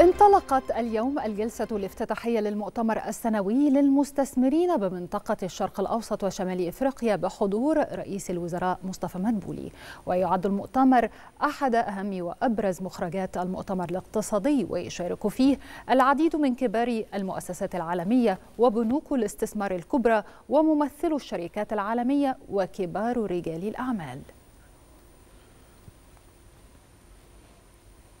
انطلقت اليوم الجلسة الافتتاحية للمؤتمر السنوي للمستثمرين بمنطقة الشرق الأوسط وشمال إفريقيا بحضور رئيس الوزراء مصطفى مدبولي. ويعد المؤتمر أحد أهم وأبرز مخرجات المؤتمر الاقتصادي ويشارك فيه العديد من كبار المؤسسات العالمية وبنوك الاستثمار الكبرى وممثلو الشركات العالمية وكبار رجال الأعمال.